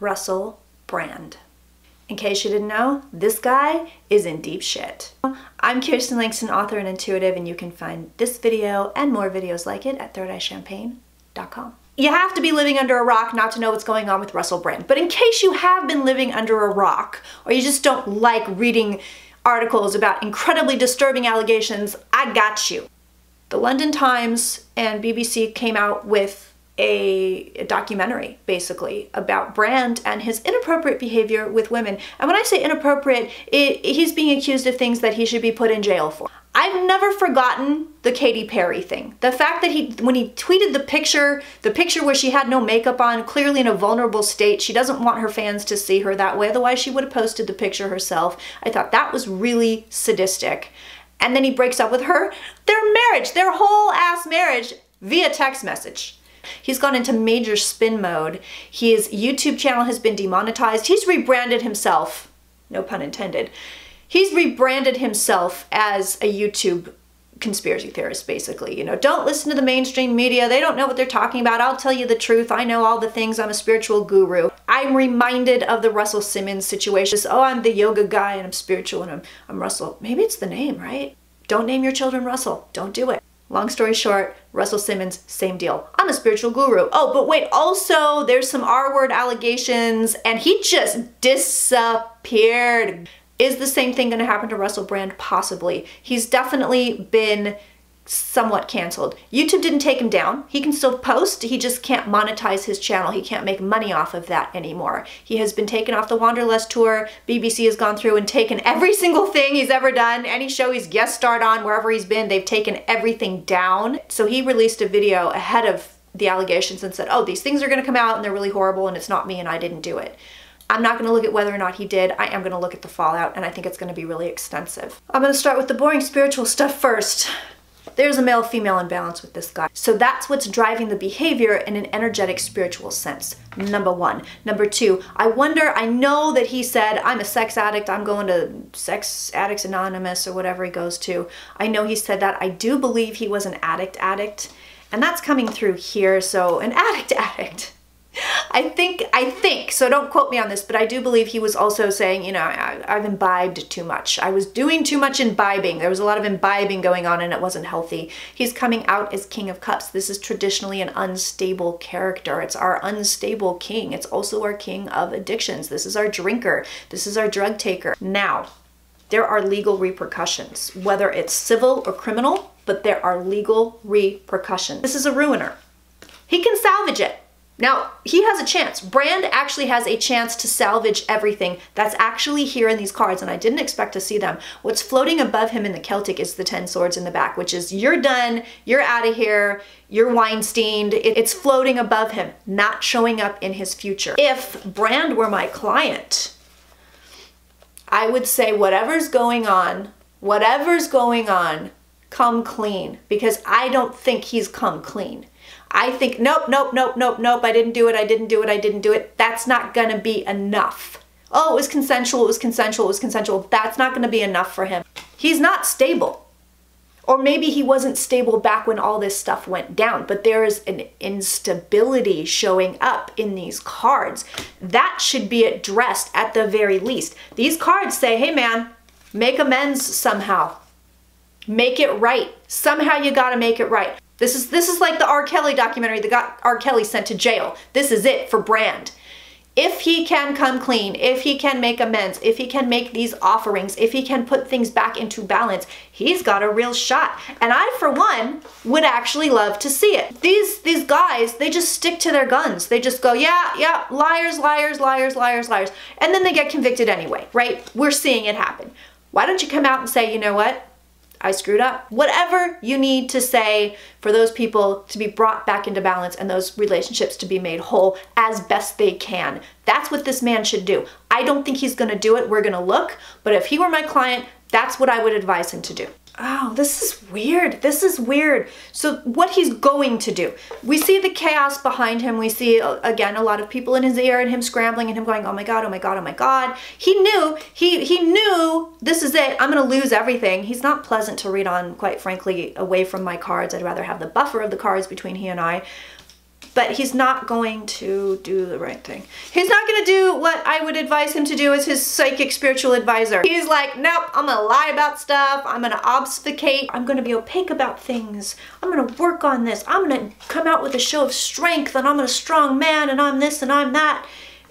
Russell Brand. In case you didn't know, this guy is in deep shit. I'm Kirsten Langston, author and intuitive, and you can find this video and more videos like it at thirdeyechampagne.com. You have to be living under a rock not to know what's going on with Russell Brand. But in case you have been living under a rock, or you just don't like reading articles about incredibly disturbing allegations, I got you. The London Times and BBC came out with a, a, documentary basically about Brand and his inappropriate behavior with women. And when I say inappropriate, it, he's being accused of things that he should be put in jail for. I've never forgotten the Katy Perry thing. The fact that he, when he tweeted the picture, the picture where she had no makeup on, clearly in a vulnerable state, she doesn't want her fans to see her that way, otherwise she would have posted the picture herself. I thought that was really sadistic. And then he breaks up with her. Their marriage, their whole ass marriage, via text message. He's gone into major spin mode. His YouTube channel has been demonetized. He's rebranded himself, no pun intended. He's rebranded himself as a YouTube conspiracy theorist, basically. You know, don't listen to the mainstream media. They don't know what they're talking about. I'll tell you the truth. I know all the things. I'm a spiritual guru. I'm reminded of the Russell Simmons situation. Oh, I'm the yoga guy and I'm spiritual and I'm, I'm Russell. Maybe it's the name, right? Don't name your children Russell. Don't do it. Long story short, Russell Simmons, same deal. I'm a spiritual guru. Oh, but wait, also there's some R-word allegations and he just disappeared. Is the same thing gonna happen to Russell Brand? Possibly. He's definitely been somewhat canceled. YouTube didn't take him down. He can still post, he just can't monetize his channel. He can't make money off of that anymore. He has been taken off the Wanderlust tour. BBC has gone through and taken every single thing he's ever done. Any show he's guest starred on, wherever he's been, they've taken everything down. So he released a video ahead of the allegations and said, oh, these things are gonna come out and they're really horrible and it's not me and I didn't do it. I'm not gonna look at whether or not he did. I am gonna look at the fallout and I think it's gonna be really extensive. I'm gonna start with the boring spiritual stuff first. There's a male-female imbalance with this guy. So that's what's driving the behavior in an energetic spiritual sense, number one. Number two, I wonder, I know that he said, I'm a sex addict, I'm going to Sex Addicts Anonymous or whatever he goes to. I know he said that. I do believe he was an addict addict, and that's coming through here, so an addict addict. I think, I think, so don't quote me on this, but I do believe he was also saying, you know, I, have imbibed too much. I was doing too much imbibing. There was a lot of imbibing going on and it wasn't healthy. He's coming out as King of Cups. This is traditionally an unstable character. It's our unstable king. It's also our king of addictions. This is our drinker. This is our drug taker. Now, there are legal repercussions, whether it's civil or criminal, but there are legal repercussions. This is a ruiner. He can salvage it. Now, he has a chance. Brand actually has a chance to salvage everything that's actually here in these cards, and I didn't expect to see them. What's floating above him in the Celtic is the 10 swords in the back, which is you're done, you're out of here, you're Weinsteined. It's floating above him, not showing up in his future. If Brand were my client, I would say whatever's going on, whatever's going on, come clean, because I don't think he's come clean. I think, nope, nope, nope, nope, nope, I didn't do it, I didn't do it, I didn't do it. That's not gonna be enough. Oh, it was consensual, it was consensual, it was consensual. That's not gonna be enough for him. He's not stable. Or maybe he wasn't stable back when all this stuff went down, but there is an instability showing up in these cards. That should be addressed at the very least. These cards say, hey man, make amends somehow. Make it right. Somehow you gotta make it right. This is this is like the R. Kelly documentary that got R. Kelly sent to jail. This is it for Brand. If he can come clean, if he can make amends, if he can make these offerings, if he can put things back into balance, he's got a real shot. And I, for one, would actually love to see it. These these guys, they just stick to their guns. They just go, yeah, yeah, liars, liars, liars, liars, liars. And then they get convicted anyway, right? We're seeing it happen. Why don't you come out and say, you know what? I screwed up. Whatever you need to say for those people to be brought back into balance and those relationships to be made whole as best they can. That's what this man should do. I don't think he's gonna do it. We're gonna look, but if he were my client, that's what I would advise him to do oh, this is weird. This is weird. So what he's going to do, we see the chaos behind him. We see, uh, again, a lot of people in his ear and him scrambling and him going, oh my God, oh my God, oh my God. He knew, he, he knew this is it. I'm going to lose everything. He's not pleasant to read on, quite frankly, away from my cards. I'd rather have the buffer of the cards between he and I. but he's not going to do the right thing. He's not to do what I would advise him to do as his psychic spiritual advisor. He's like, nope, I'm to lie about stuff. I'm to obfuscate. I'm to be opaque about things. I'm to work on this. I'm to come out with a show of strength and I'm a strong man and I'm this and I'm that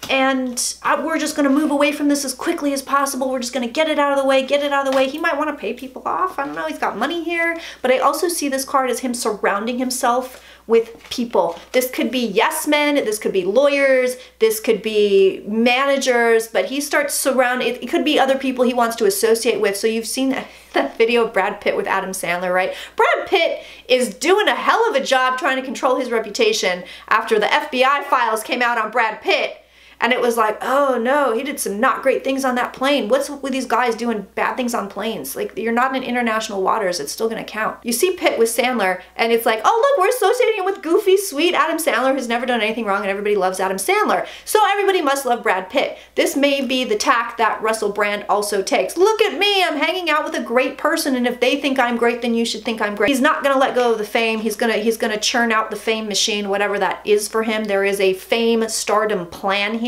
and I, we're just going to move away from this as quickly as possible. We're just going to get it out of the way, get it out of the way. He might want to pay people off. I don't know. He's got money here. But I also see this card as him surrounding himself with people. This could be yes men, this could be lawyers, this could be managers, but he starts surrounding, it, it could be other people he wants to associate with. So you've seen that video of Brad Pitt with Adam Sandler, right? Brad Pitt is doing a hell of a job trying to control his reputation after the FBI files came out on Brad Pitt and it was like, oh no, he did some not great things on that plane. What's with these guys doing bad things on planes? Like, you're not in international waters, it's still gonna count. You see Pitt with Sandler, and it's like, oh look, we're associating him with goofy, sweet Adam Sandler who's never done anything wrong, and everybody loves Adam Sandler. So everybody must love Brad Pitt. This may be the tack that Russell Brand also takes. Look at me, I'm hanging out with a great person, and if they think I'm great, then you should think I'm great. He's not gonna let go of the fame. He's gonna he's gonna churn out the fame machine, whatever that is for him. There is a fame stardom plan here.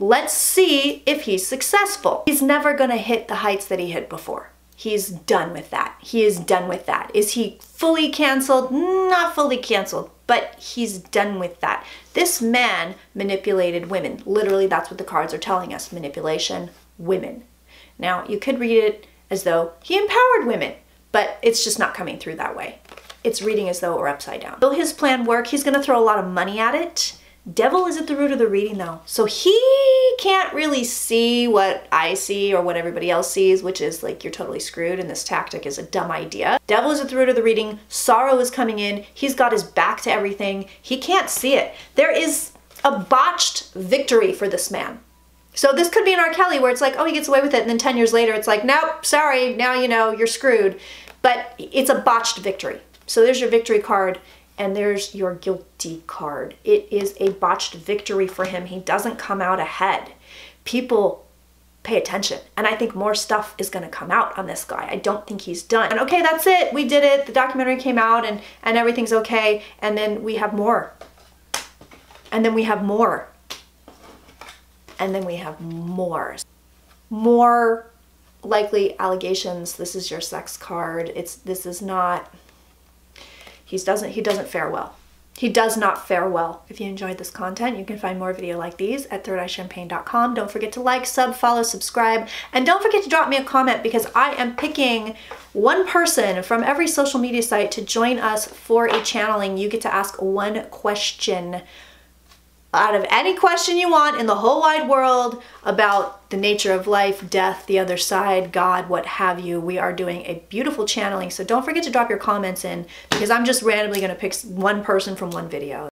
Let's see if he's successful. He's never gonna hit the heights that he hit before. He's done with that. He is done with that. Is he fully canceled? Not fully canceled, but he's done with that. This man manipulated women. Literally, that's what the cards are telling us. Manipulation, women. Now, you could read it as though he empowered women, but it's just not coming through that way. It's reading as though it were upside down. Will his plan work? He's gonna throw a lot of money at it Devil is at the root of the reading though. So he can't really see what I see or what everybody else sees, which is like you're totally screwed and this tactic is a dumb idea. Devil is at the root of the reading. Sorrow is coming in. He's got his back to everything. He can't see it. There is a botched victory for this man. So this could be an R. Kelly where it's like, oh, he gets away with it. And then 10 years later, it's like, nope, sorry, now you know, you're screwed. But it's a botched victory. So there's your victory card and there's your guilty card. It is a botched victory for him. He doesn't come out ahead. People pay attention. And I think more stuff is going to come out on this guy. I don't think he's done. And okay, that's it. We did it. The documentary came out and, and everything's okay. And then we have more. And then we have more. And then we have more. More likely allegations. This is your sex card. It's This is not he doesn't, he doesn't fare well. He does not fare well. If you enjoyed this content, you can find more video like these at thirdeyechampagne.com. Don't forget to like, sub, follow, subscribe, and don't forget to drop me a comment because I am picking one person from every social media site to join us for a channeling. You get to ask one question out of any question you want in the whole wide world about the nature of life, death, the other side, God, what have you. We are doing a beautiful channeling. So don't forget to drop your comments in because I'm just randomly going to pick one person from one video.